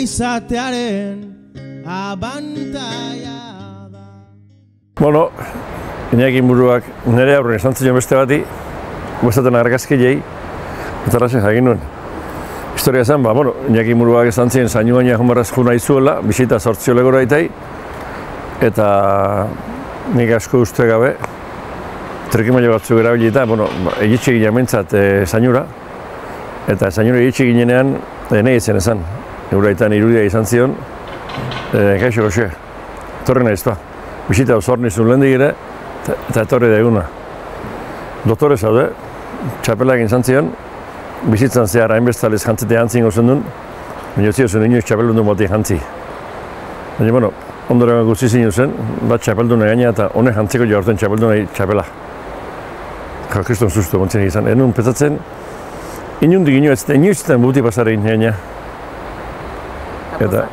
izatearen abantaia da. Bueno, Iñaki buruak nire aurren esan zion beste bati, gustatzen argazki jei, eta rasen jagin nuen. Historia zen, ba, bueno, Iñaki buruak esan zion zainu baina jomarraz juna izuela, bisita sortzio legora itai, eta nik asko uste gabe, trikimailo batzu erabili eta, bueno, egitxe ginen mentzat e, zainura, eta zainura egitxe ginenean, e, nahi zen esan, euraitan irudia izan zion, e, kaixo goxe, torre nahi ezta. Bisita osor nizun lehen digire, eta etorri da eguna. Doktore zaude, txapela egin zantzion, bizitzan zehar hainbestaliz jantzete jantzin gozen duen, baina zio zen inoiz txapeldun duen bati jantzi. Baina, bueno, ondore guzti zinu zen, bat txapeldun gaina eta honek jantziko jaurten txapeldun nahi txapela. Ja, kriston sustu gontzen izan. Enun petzatzen, inundik ino ez zuten, inoiz zuten buti pasarein gaina. Eta,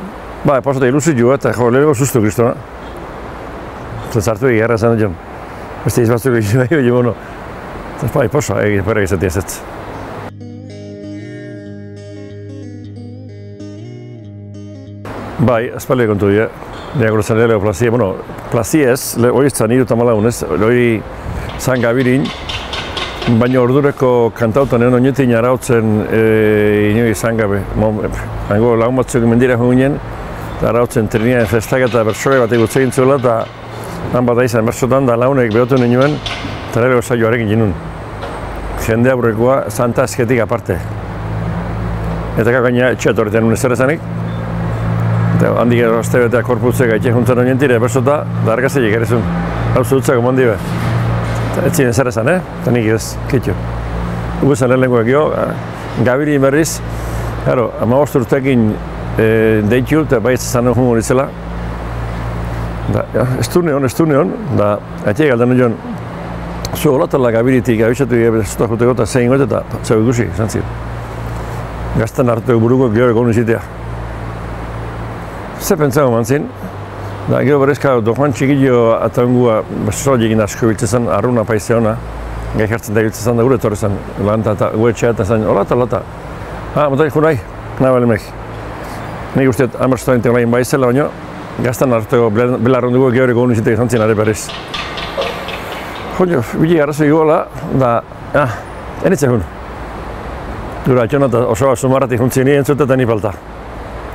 ba, pasata ilusi jo, eta jo, lehenko sustu kristona. Eta zartu egi garra zan dion. Beste izbaztuko egin nahi, baina, bueno, eta bai, posa, egin, pera izatea ez ez. Bai, azpalde kontu dira. Nire gure lehelo plazia, bueno, plazia ez, hori zan iru tamalagun ez, hori zan gabirin, baina ordureko kantautan egon oinetin arautzen e, inoi izan gabe. Hango lagun batzuk mendira joan eta arautzen trinien festak eta bersoe bat egutze zuela, eta han bat aizan bersotan, da launek behotu nioen, eta nire saioarekin ginun. Jende aurrekoa, zanta esketik aparte. Eta kakaina etxea torretan nuen zer ezanik, Eta handik edo azte betea korputzek gaitxe juntzen oinen tire, bersota, da argazte jikerezun. Hau zuhutzak omondi be. Ez ziren zer esan, eh? Eta nik ez, kitxo. Ugu zen lehen jo, gabiri berriz, Claro, ama bost urtekin e, deitu eta baiz zan humor izela. Da, ja, ez du neon, ez du neon, da, atia galden nion, zu holatala gabiritik abisatu ebe zuta juteko eta zein gote eta zeu ikusi, izan ziren. Gaztan hartu buruko gero egon izitea. Ze pentsago mantzin, da gero berezka doan txikillo atangua besoa egin asko biltzen arruna paizia ona, gai jartzen da biltzen zen da gure torre zen, lan eta gure eta zen, olata, olata. Ah, mutai, junai, nahi bale mek. Nik usteet amerstoa integrain baizela, baina gaztan harteko belarron dugu gero egon izitek izan zinare berriz. Joño, bili garrazo iguala, da, ah, enitzen hun. Dura, atxona eta oso sumarratik juntzien nien zut eta ni falta.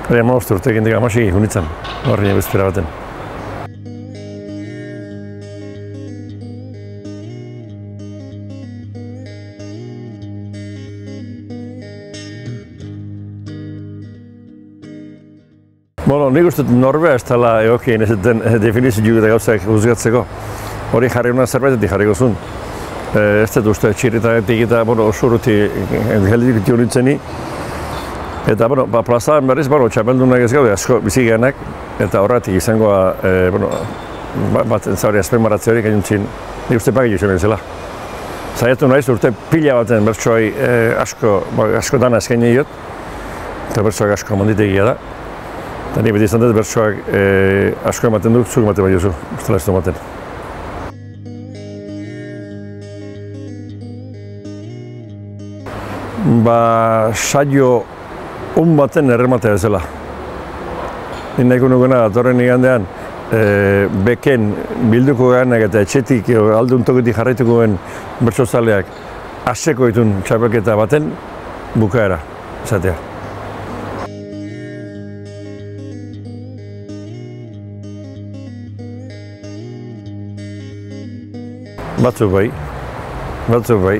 Hori ama uste urtekin dira amasi hunitzen, horri bezpera baten. Bueno, nik uste norbea ez tala egokien ez den definizio eta gauzak uzgatzeko. Hori jarri una zerbaitetik jarri gozun. E, ez dut uste txirritatik eta bueno, oso urruti heldik honitzeni. Eta, bueno, ba, plazan berriz, bueno, txapeldunak ez gaude asko bizi gehanak, eta horretik izangoa, e, bueno, ba, bat zauri azpen maratze hori gainuntzin, nik uste pagi joan zela. Zaiatu nahiz urte pila baten bertsoai e, asko, ba, asko dana eskaini diot, eta bertsoak asko manditegia da. Eta ni beti izan dut bertsoak e, asko ematen dut, zuk ematen bai duzu, ustela ez du ematen. Ba, saio un baten errematea ezela. Ni nukena datorren igandean, e, beken bilduko ganak eta etxetik aldun tokitik jarraituko guen bertsozaleak aseko ditun txapelketa baten bukaera, esatea. Batzuk bai, batzuk bai,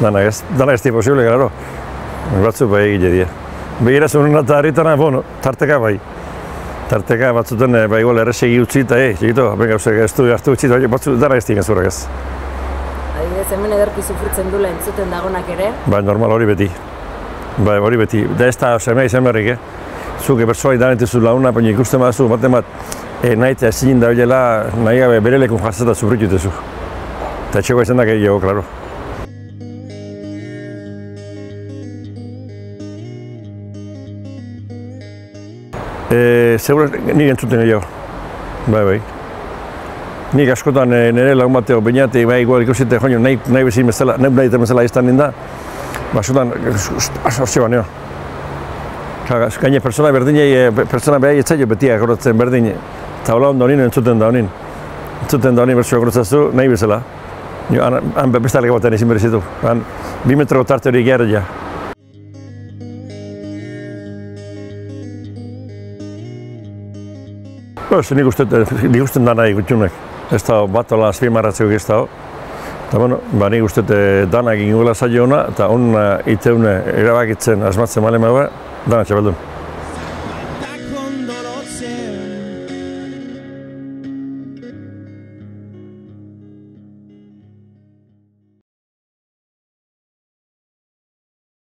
dana ez, dana ez posible, claro. Batzuk bai egile dira. Begira zuen eta harritana, bueno, tarteka bai. Tarteka batzuten bai igual errexegi utzi eta, eh, egito, ben gauzak ez du hartu utzi, bai, batzuk dara ez dien zurak ez. Adibidez, hemen ederki sufritzen dula entzuten dagonak ere. Bai, normal hori beti. Bai, hori beti. Da ez da semea izan berrik, eh? Zuk ebertsoa idan entizu launa, baina ikusten bazu, baten bat, e, nahi eta ezin da bilela, nahi gabe bere lekun jartzen eta sufritu dituzu. Eta etxeko izan da gehiago, klaro. E, Segura nik entzuten gehiago. Bai, bai. Nik askotan e, nire lagun bateo bainate, bai, igual ikusite, joan, nahi, nahi bezin bezala, nahi nahi bezala izan ninda, ba, askotan, hortxe baneo. Kaga, gaine pertsona berdinei, e, pertsona behai etzaio beti agoratzen berdin. Eta ondo honin, entzuten da honin. Entzuten da honin bertsu agoratzazu, nahi bezala. Jo, han, han beste alego batean ezin berezitu. Han, bi metro tarte hori gara ja. Ez, nik uste, eh, nik uste dana ikutxunek. Ez da, bat ala azpimarratzeko ez da, Eta, bueno, ba, nik uste eh, dana egin gula zaio ona, eta hon eh, iteune erabakitzen asmatzen malema ba, dana txabaldun.